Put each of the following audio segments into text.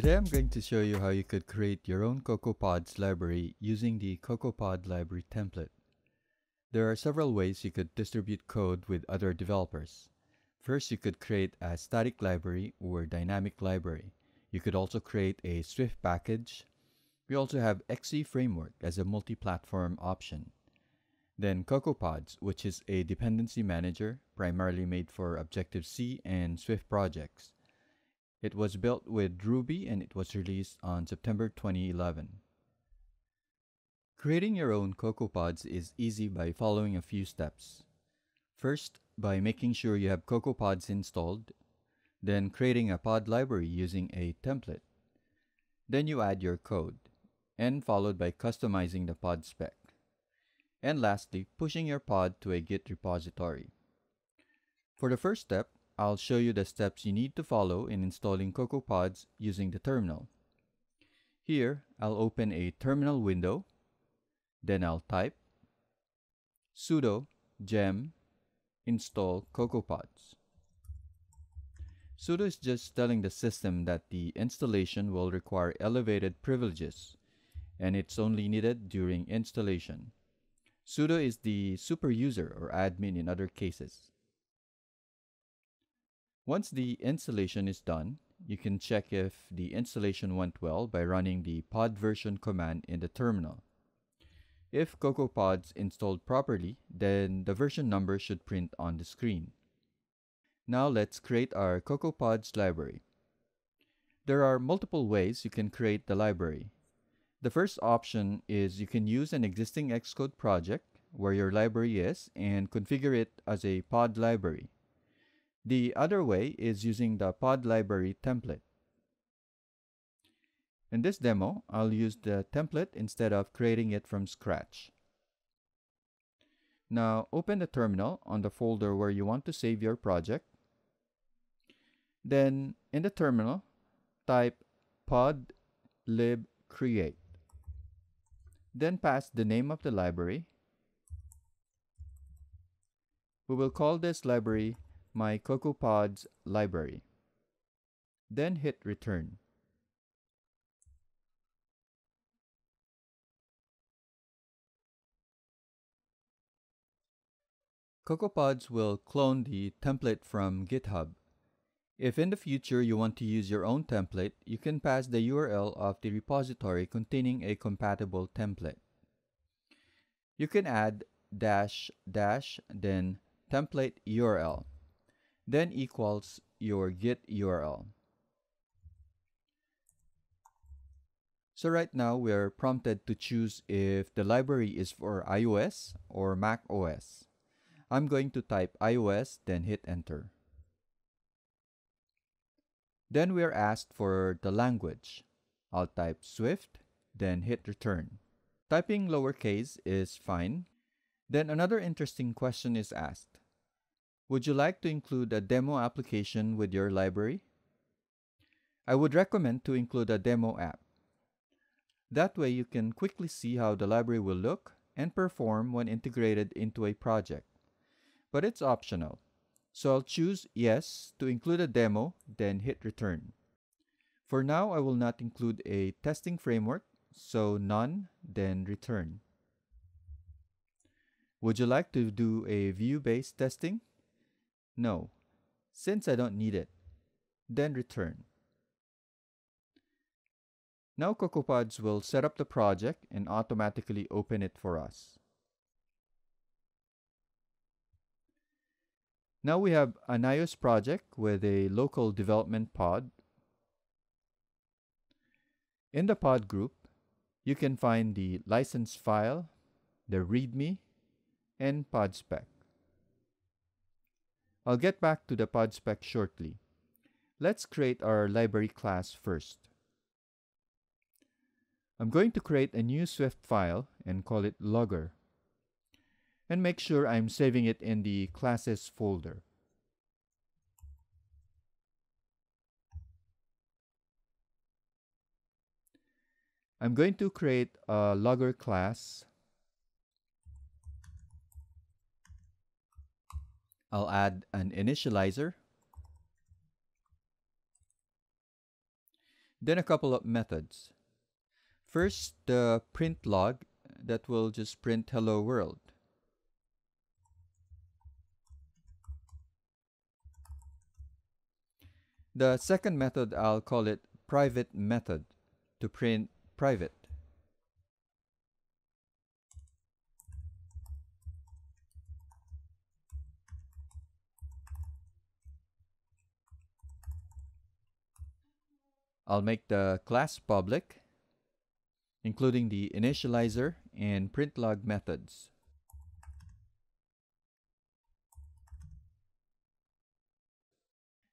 Today I'm going to show you how you could create your own CocoaPods library using the CocoaPod library template. There are several ways you could distribute code with other developers. First, you could create a static library or dynamic library. You could also create a Swift package. We also have XCFramework as a multi-platform option. Then CocoaPods, which is a dependency manager primarily made for Objective-C and Swift projects. It was built with Ruby and it was released on September 2011. Creating your own CocoaPods is easy by following a few steps. First, by making sure you have CocoaPods installed, then creating a pod library using a template. Then you add your code, and followed by customizing the pod spec. And lastly, pushing your pod to a Git repository. For the first step, I'll show you the steps you need to follow in installing CocoaPods using the terminal. Here, I'll open a terminal window, then I'll type sudo gem install CocoaPods. Sudo is just telling the system that the installation will require elevated privileges, and it's only needed during installation. Sudo is the super user or admin in other cases. Once the installation is done, you can check if the installation went well by running the pod version command in the terminal. If CocoaPods installed properly, then the version number should print on the screen. Now let's create our CocoaPods library. There are multiple ways you can create the library. The first option is you can use an existing Xcode project where your library is and configure it as a pod library. The other way is using the pod library template. In this demo, I'll use the template instead of creating it from scratch. Now open the terminal on the folder where you want to save your project. Then in the terminal, type pod lib create. Then pass the name of the library we will call this library my CocoaPods library. Then hit return. CocoaPods will clone the template from GitHub. If in the future you want to use your own template, you can pass the URL of the repository containing a compatible template. You can add dash dash then template URL, then equals your git URL. So right now we're prompted to choose if the library is for iOS or Mac OS. I'm going to type iOS then hit enter. Then we're asked for the language. I'll type Swift then hit return. Typing lowercase is fine. Then another interesting question is asked. Would you like to include a demo application with your library? I would recommend to include a demo app. That way you can quickly see how the library will look and perform when integrated into a project. But it's optional. So I'll choose yes to include a demo, then hit return. For now, I will not include a testing framework, so none, then return. Would you like to do a view-based testing? No, since I don't need it. Then return. Now CocoaPods will set up the project and automatically open it for us. Now we have an iOS project with a local development pod. In the pod group, you can find the license file, the README, and pod spec. I'll get back to the pod spec shortly. Let's create our library class first. I'm going to create a new Swift file and call it logger. And make sure I'm saving it in the classes folder. I'm going to create a logger class I'll add an initializer. Then a couple of methods. First, the print log that will just print hello world. The second method, I'll call it private method to print private. I'll make the class public, including the initializer and printlog methods.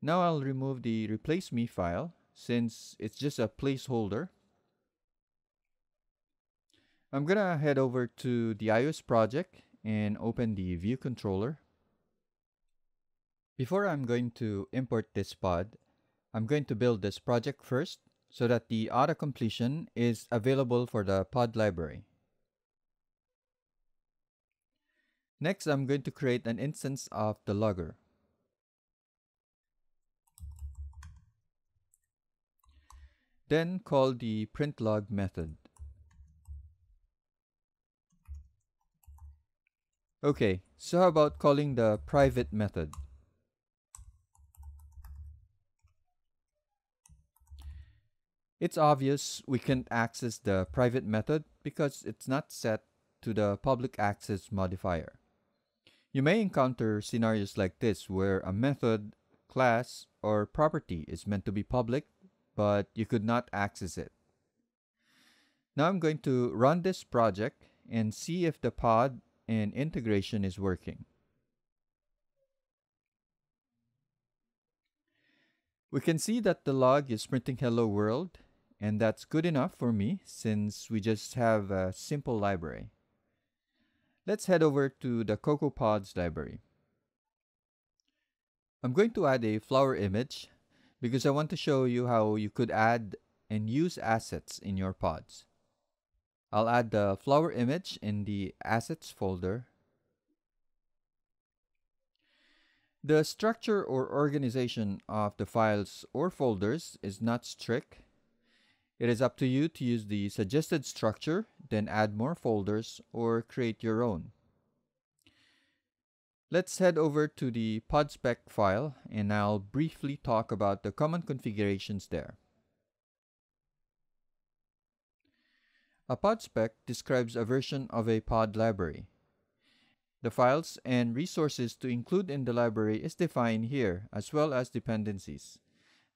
Now I'll remove the replace me file since it's just a placeholder. I'm gonna head over to the iOS project and open the view controller. Before I'm going to import this pod, I'm going to build this project first so that the auto-completion is available for the pod library. Next, I'm going to create an instance of the logger. Then call the printlog method. Okay, so how about calling the private method? It's obvious we can't access the private method because it's not set to the public access modifier. You may encounter scenarios like this where a method, class, or property is meant to be public, but you could not access it. Now I'm going to run this project and see if the pod and integration is working. We can see that the log is printing hello world and that's good enough for me since we just have a simple library. Let's head over to the CocoaPods library. I'm going to add a flower image because I want to show you how you could add and use assets in your pods. I'll add the flower image in the assets folder. The structure or organization of the files or folders is not strict it is up to you to use the suggested structure, then add more folders or create your own. Let's head over to the podspec file and I'll briefly talk about the common configurations there. A podspec describes a version of a pod library. The files and resources to include in the library is defined here, as well as dependencies.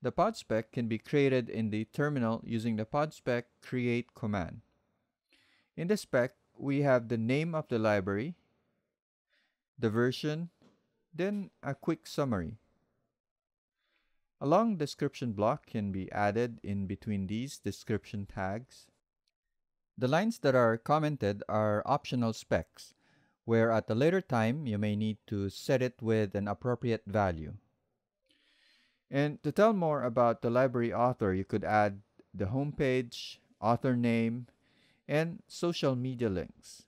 The podspec can be created in the terminal using the podspec create command. In the spec, we have the name of the library, the version, then a quick summary. A long description block can be added in between these description tags. The lines that are commented are optional specs, where at a later time you may need to set it with an appropriate value. And to tell more about the library author, you could add the homepage, author name, and social media links.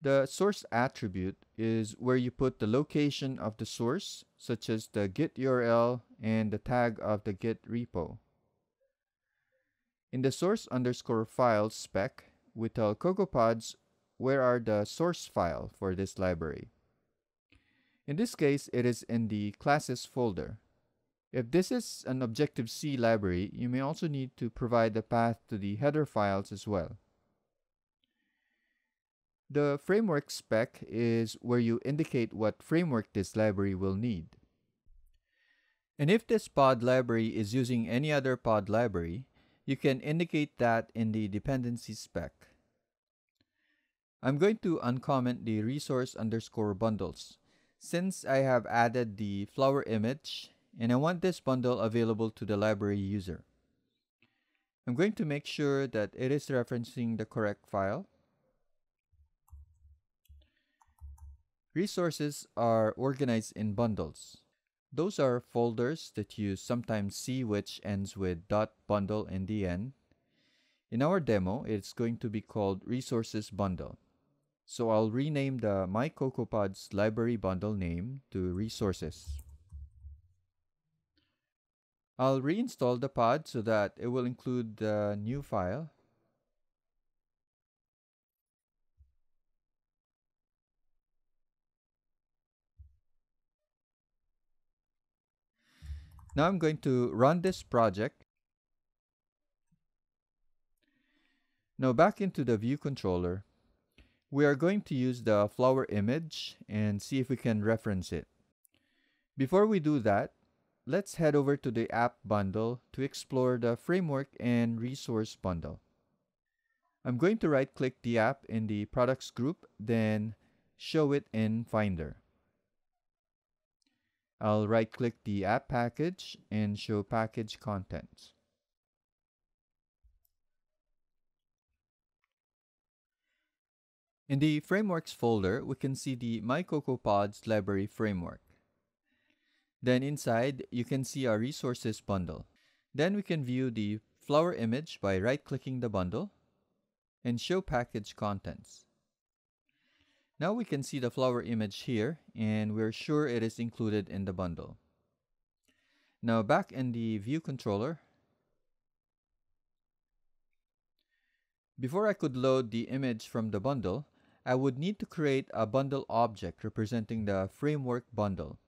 The source attribute is where you put the location of the source, such as the Git URL and the tag of the Git repo. In the source underscore files spec, we tell CocoaPods where are the source file for this library. In this case, it is in the classes folder. If this is an Objective-C library, you may also need to provide the path to the header files as well. The framework spec is where you indicate what framework this library will need. And if this pod library is using any other pod library, you can indicate that in the dependency spec. I'm going to uncomment the resource underscore bundles since I have added the flower image and I want this bundle available to the library user. I'm going to make sure that it is referencing the correct file. Resources are organized in bundles. Those are folders that you sometimes see which ends with .bundle in the end. In our demo, it's going to be called Resources Bundle. So I'll rename the My CocoaPods library bundle name to Resources. I'll reinstall the pod so that it will include the new file. Now I'm going to run this project. Now back into the view controller, we are going to use the flower image and see if we can reference it. Before we do that, let's head over to the app bundle to explore the framework and resource bundle. I'm going to right click the app in the products group, then show it in Finder. I'll right click the app package and show package contents. In the Frameworks folder, we can see the MyCocoaPods library framework. Then inside, you can see our resources bundle. Then we can view the flower image by right-clicking the bundle and show package contents. Now we can see the flower image here and we're sure it is included in the bundle. Now back in the view controller, before I could load the image from the bundle, I would need to create a bundle object representing the framework bundle.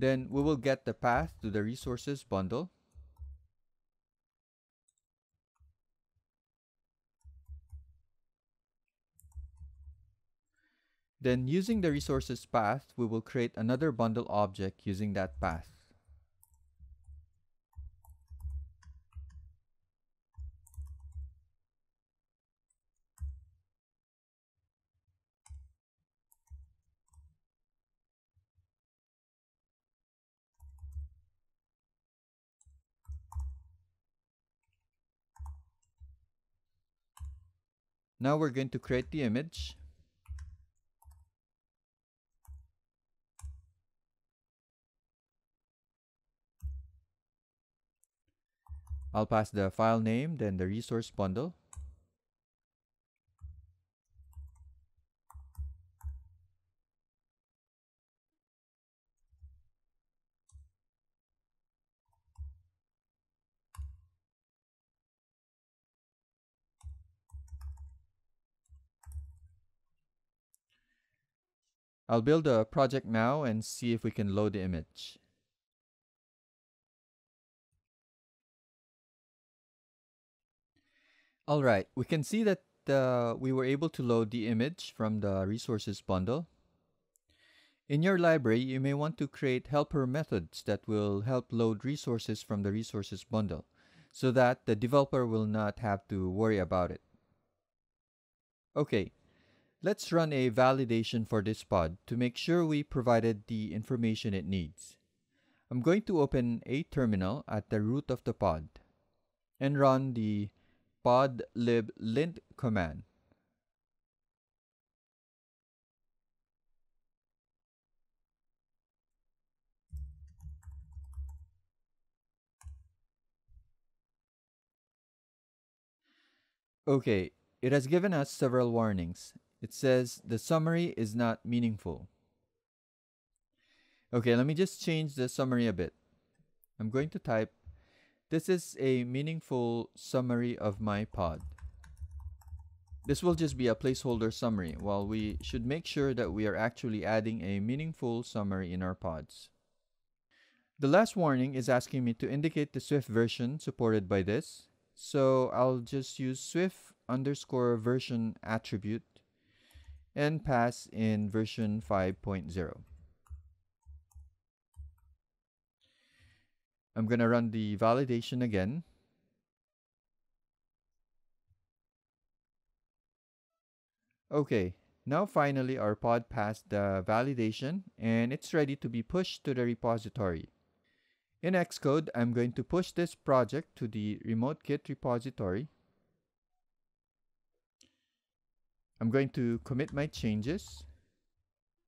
Then we will get the path to the resources bundle Then using the resources path, we will create another bundle object using that path. Now we're going to create the image. I'll pass the file name, then the resource bundle. I'll build a project now and see if we can load the image. All right, we can see that uh, we were able to load the image from the resources bundle. In your library, you may want to create helper methods that will help load resources from the resources bundle so that the developer will not have to worry about it. Okay, let's run a validation for this pod to make sure we provided the information it needs. I'm going to open a terminal at the root of the pod and run the pod lib lint command. Okay, it has given us several warnings. It says the summary is not meaningful. Okay, let me just change the summary a bit. I'm going to type this is a meaningful summary of my pod. This will just be a placeholder summary, while we should make sure that we are actually adding a meaningful summary in our pods. The last warning is asking me to indicate the Swift version supported by this, so I'll just use Swift underscore version attribute and pass in version 5.0. I'm going to run the validation again. Okay, now finally our pod passed the validation and it's ready to be pushed to the repository. In Xcode, I'm going to push this project to the remote Git repository. I'm going to commit my changes.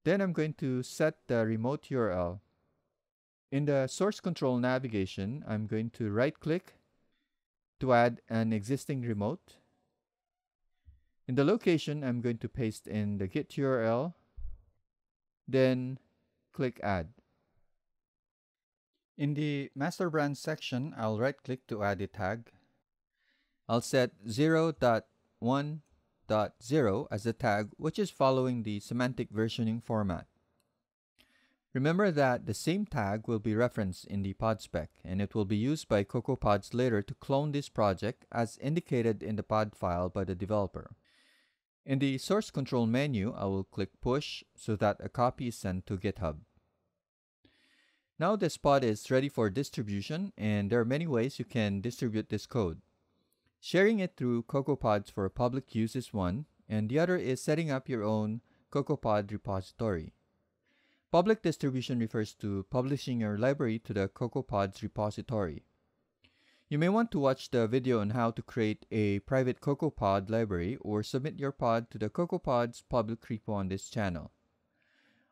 Then I'm going to set the remote URL In the source control navigation, I'm going to right click to add an existing remote. In the location, I'm going to paste in the git URL, then click add. In the master branch section, I'll right click to add a tag. I'll set 0.1.0 as the tag, which is following the semantic versioning format. Remember that the same tag will be referenced in the pod spec, and it will be used by CocoaPods later to clone this project as indicated in the pod file by the developer. In the source control menu, I will click push so that a copy is sent to GitHub. Now this pod is ready for distribution and there are many ways you can distribute this code. Sharing it through CocoaPods for public use is one, and the other is setting up your own CocoaPod repository. Public distribution refers to publishing your library to the CocoaPods repository. You may want to watch the video on how to create a private CocoaPod library or submit your pod to the CocoaPods public repo on this channel.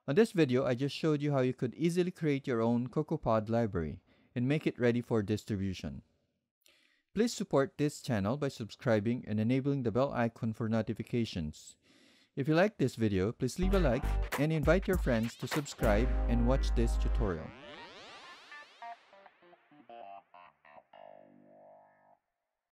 On this video, I just showed you how you could easily create your own CocoaPod library and make it ready for distribution. Please support this channel by subscribing and enabling the bell icon for notifications. If you like this video, please leave a like and invite your friends to subscribe and watch this tutorial.